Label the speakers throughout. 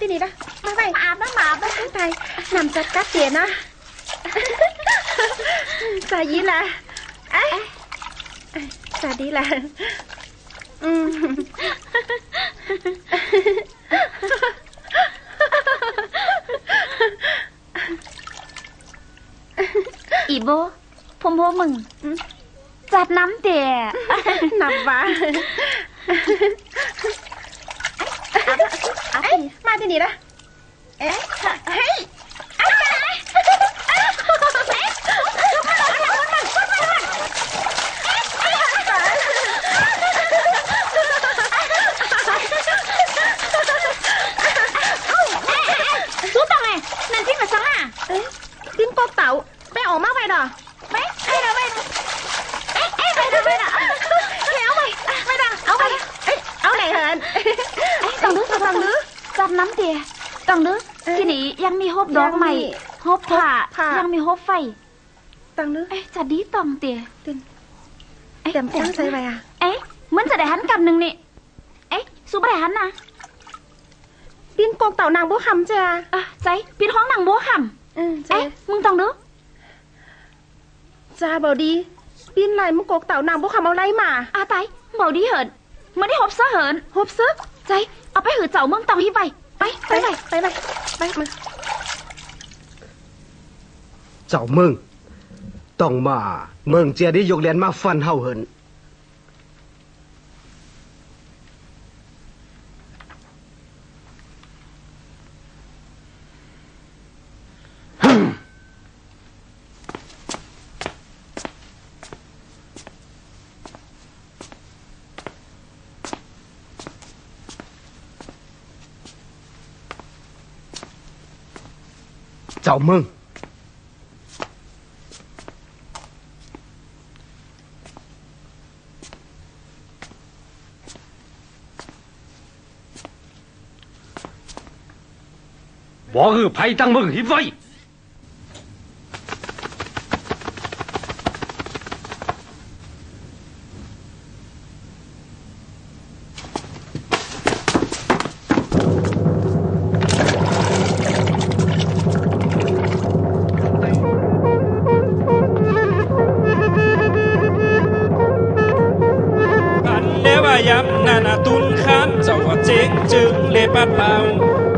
Speaker 1: ที่นี่นะมาไป
Speaker 2: อาบน้ำหมาบ
Speaker 1: ไปนำจัดกัดเตียนะสายีละเอ้ยสาดีละอืม
Speaker 2: อีโบผมโบมึง จัดน้ำเตี๋ย
Speaker 1: นำวะ
Speaker 2: อาบ
Speaker 1: เอ้ย มาที่นี่นะเอ๊ะเฮ้ย
Speaker 2: สู้ตังไงนั่นที่มาซังอะ
Speaker 1: เอ้ยปิ้นกอกเต่าไปออกมาไปดอ
Speaker 2: ไปไปเด้อไปเด้อเอ๊ะเอ๊ะไปเด้อไปเด้อ
Speaker 1: เฮ้ยเอาไปไปดังเอาไปเอ้ยเอาไหนเหิน
Speaker 2: เอ๊ะต้องดื้อต้องดื้อ จัดน้ำเตี๋ยต้องดื้อ
Speaker 1: เอ๊ะ
Speaker 2: ที่นี่ยังมีฮบดอกใหม่
Speaker 1: ยังมี
Speaker 2: ฮบผ้า
Speaker 1: ผ้ายั
Speaker 2: ยังมีฮบไฟ
Speaker 1: ตังนึก
Speaker 2: เอ๊ะจัดดีต้องเตี๋ย
Speaker 1: เต็ม
Speaker 2: เอ๊ะ
Speaker 1: เต็มตั้งใจไปอะ
Speaker 2: เอ๊ะเหมันจะได้หันกันหนึ่งนี่เอ๊ะสู้ไม่ได้หันนะ
Speaker 1: ปิ้นกอกเต่านางบุคำจ้า
Speaker 2: อะใจปิดห้องหนังโบ้ค
Speaker 1: อืมำเจ๊
Speaker 2: เอ๊ะมึงต้องดื้อ
Speaker 1: จ้าเบาดีปิ้นไหลมุกกอกเต่านางบุคำเอาไรมา
Speaker 2: อาไตเบาดีเหินมันได้ฮบซะเหิน
Speaker 1: ฮบซึก
Speaker 2: ใจเอาไปหือเจ้าเมืองตองที่ไป ไปไป
Speaker 1: ไป
Speaker 2: ไป
Speaker 1: ไปไปมา
Speaker 3: เจ้ามึง ต้องมา เมืองเจียได้ยกเรียนมาฟันเฮาเหิน เจ้าเมือง
Speaker 4: บอ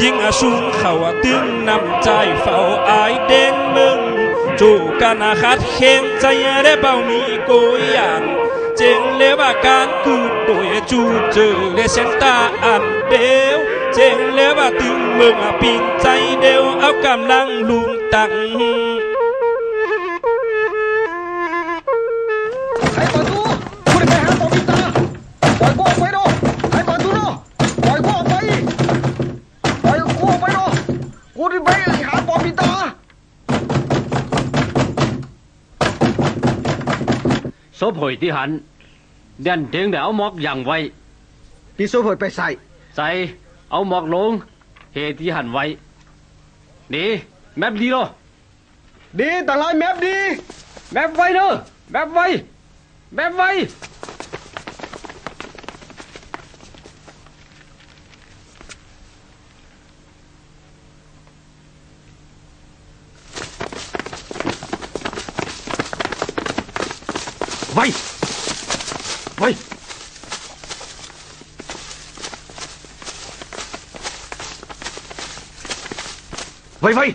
Speaker 5: ยิ่งอาชุมเขาตึงนำใจเฝ้าอายเด้งมึงจูกันอาคัดเข่งใจได้เบามีโกยังเจงเลว่าการกูโดยจูเจอเลเซนตาอันเดียวเจงเลว่าตึงมึงปีนใจเดียวเอากำลังลุงตัง
Speaker 6: ใครประตูคุณไปหาตอมิตา
Speaker 4: ปล่อยโบ้ไว้ 우리 매일 한 봅니 다. số hồi tí hạnh đen tiếng để áo móc dằn vậy
Speaker 3: พี่สู้ผลไปใส่
Speaker 4: ใสเอาหมอกลงเฮ่ที่หันไว้นี่แมปดีเหรอ
Speaker 3: ดีแต่ลายแมปดี
Speaker 4: แมปไว้เนอะแมปไว้ แมปไว้
Speaker 3: ไว้ไว้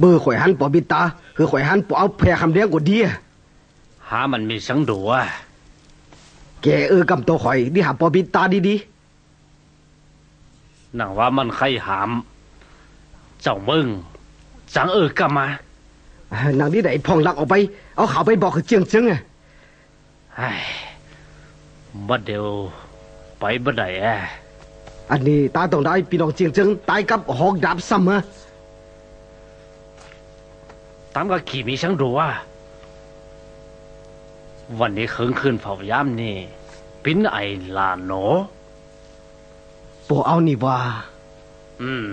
Speaker 3: เบอร์ข่อยหันปอบิตา คือข่อยหันปอเอาแพรคำเลี้ยงกว่าดีอะ
Speaker 4: หามันมีสังดัว
Speaker 3: แกเออกำตัวข่อยนี่หาปอบิตาดี
Speaker 4: นังว่ามันใครหาม เจ้ามึงจังเออกำมา
Speaker 3: ๆนางนี่ไหนพองลักออกไป เอาเขาไปบอกคือเจียงเจิงอะ
Speaker 4: ไอ้บัดเดียวไปบัดใดแอะ
Speaker 3: อันนี้ตาต้องได้พี่น้องเจียงเจิงตายกับหอกดาบซ้ำฮะ
Speaker 4: ตามกับขี่มีสังดัววันนี้คืนคืนเฝ้ายามนี่ ปิ้นไอลาโน
Speaker 3: ปอเอานี่ว่า
Speaker 4: อืม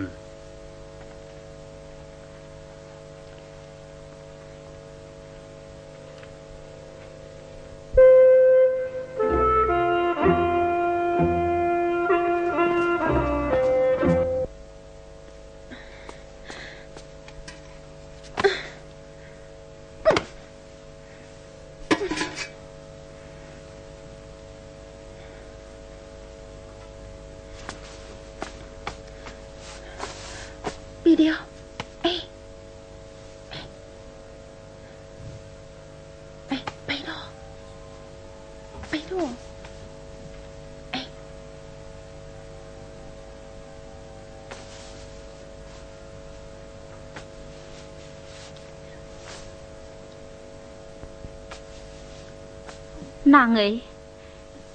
Speaker 2: นางเอ้ย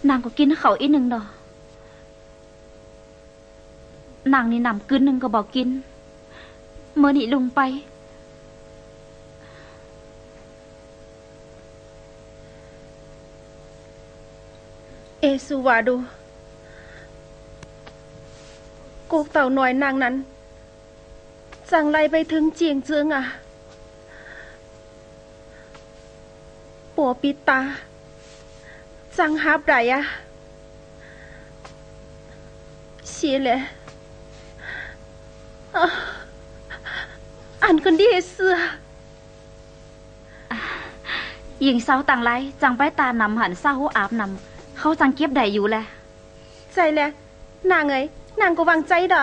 Speaker 2: นางก็กินเขาวอีกหนึ่งดอกนางนี่นำกึนหนึ่งก็บอกกิ นเมื่อนี้ลุงไป
Speaker 1: เอซูวาดูกูเต่าหน่อยนางนั้นจังไรไปถึงเจียงเจืองอะปัวปิตาจังฮับไรอะเสียเลยอะอันคนดีเสือ
Speaker 2: หญิงเศร้าต่างไรจังไปตานำหันเศร้าอาบนำเขาจังเก็บได้อยู่แหละ
Speaker 1: ใจแหละนางเอ้ยนางก็วางใจดอ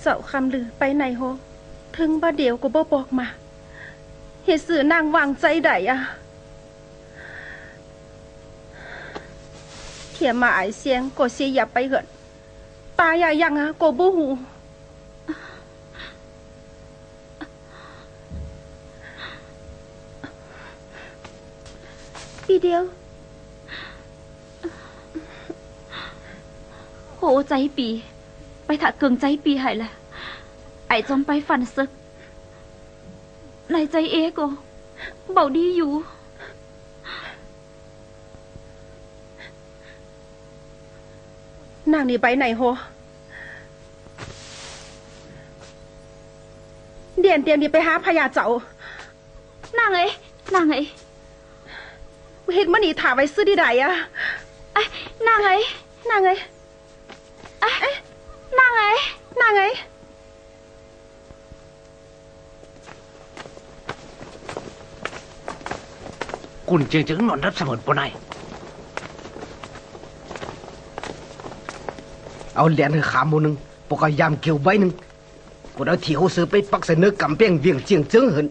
Speaker 1: เจ้าคำลือไปไหนโฮ ถึงบ่เดียวก็บ่บอกมา เหตุสื่อนางวางใจได้อะเขียมาไอเสียงก็เสียอย่าไปเหินตายอะยังอะก็บ่หูปีเดียว
Speaker 2: โหใจปี ไปถักเกิงใจปีห้แหละไอจมไปฟันซึก ในใจเอก็เบาดีอยู่
Speaker 1: นางนี่ไปไหนโฮเดียนเตรียมดีไปหาพญาเจ้า
Speaker 2: นางเอ้ยนางเอ้ย
Speaker 1: เฮ็ดมันนี่ถาไว้ซื้อดีใดอะ
Speaker 2: ไอ้ยนางเอ้ย
Speaker 1: นางเอ้ย
Speaker 2: ไอ้ยนางเอ้ย
Speaker 1: นางเอ้ย
Speaker 4: กุนเจียงจึงนอนรับเสมอปนไหน
Speaker 3: เอาเหรียญให้ขามหมูหนึงปกยามเกี่ยวใบหนึ่งกูเอาที่เขาซื้อไปปักใส่เนื้อกำเปียงเวียงเจียงเจิงเหิน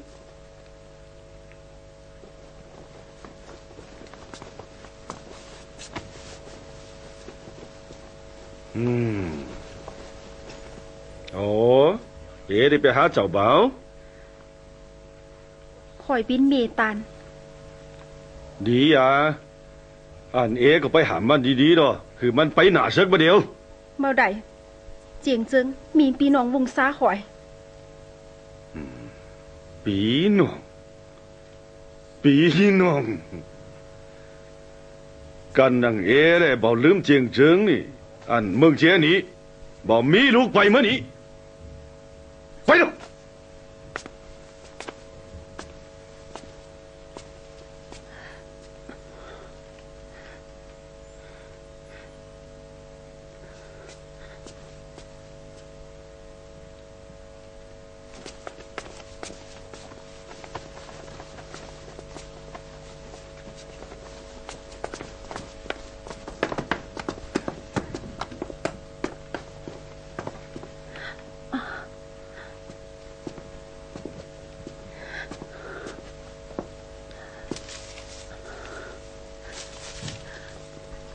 Speaker 5: อืมโอ้เอ๋ได้ไปหาเจ้าบ่าว
Speaker 1: ข่อยบินเมตาน
Speaker 5: ดีอะอันเอ๋ก็ไปหามันดีๆเนาะคือมันไปหนาเชิกบ่เดียว
Speaker 1: เมื่อใดเจียงเจิงมีปีน้องวงซาข่อย
Speaker 5: ปีน้อง ปีน้อง กันนังเอ๋เลยบ่ลืมเจียงเจิงนี่ อันเมืองเจียนี่บ่มีลูกไปเมื่อนี้ ไปเนาะ
Speaker 1: ไอเสีย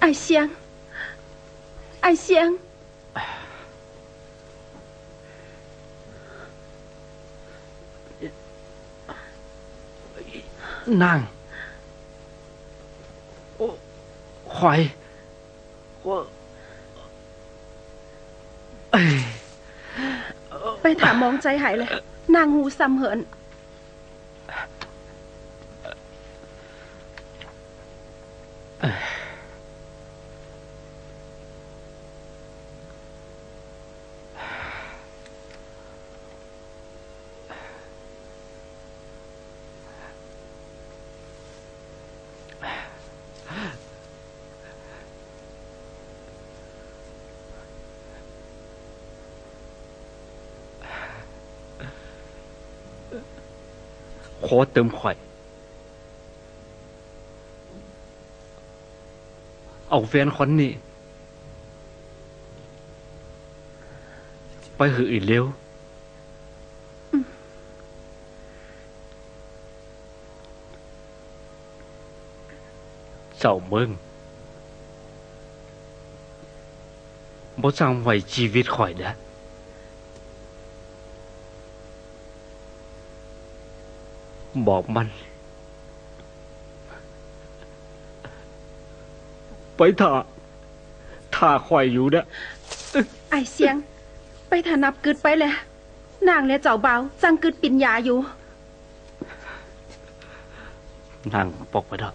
Speaker 1: งไอเสียง
Speaker 7: นางโอ้ข่อยโอ้เอ้ย
Speaker 1: ไปถามมองใจหายเลย นางหูซ้ำเหิน
Speaker 7: ขอเติมข่อยเอาแฟนคนนี้ไปหืออีกเร็ว เจ้าเมือง บ่จำไว้ชีวิตข่อยนะบอกมัน ไปถ่าถ่าข่อยอยู่นะ
Speaker 1: ไอเสียง ไปถานับกึดไปเลยนางและเจ้าเบาวจังกึดปิญญาอยู่
Speaker 7: นางปอกไปเถอะ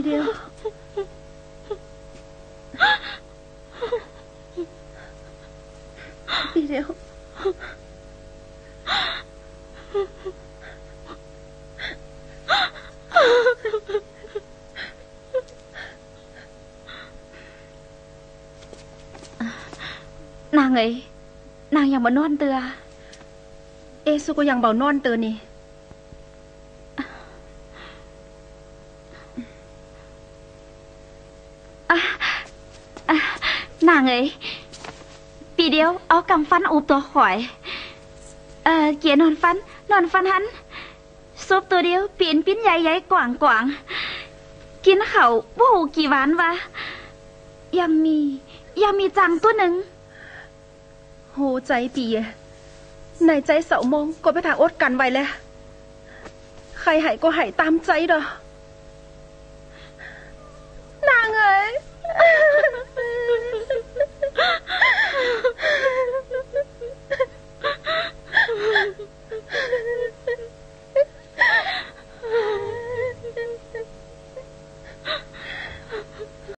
Speaker 1: ปีเดียวปีเดียว
Speaker 2: นางเอ้ยนา ấy Vì điều áo cầm phân ụp tôi khỏi Ờ kia non
Speaker 1: phân Non phân hắn Xốp tôi điều biến biến dây dây quảng quảng Kiến khẩu bố hồ kỳ ván và Yang mi Yang mi chẳng tôi nâng Hồ cháy bì à Này cháy sậu mông Có biết thằng ốt cằn vậy lẽ Khai hãy có hãy tam cháy đó Nàng ơi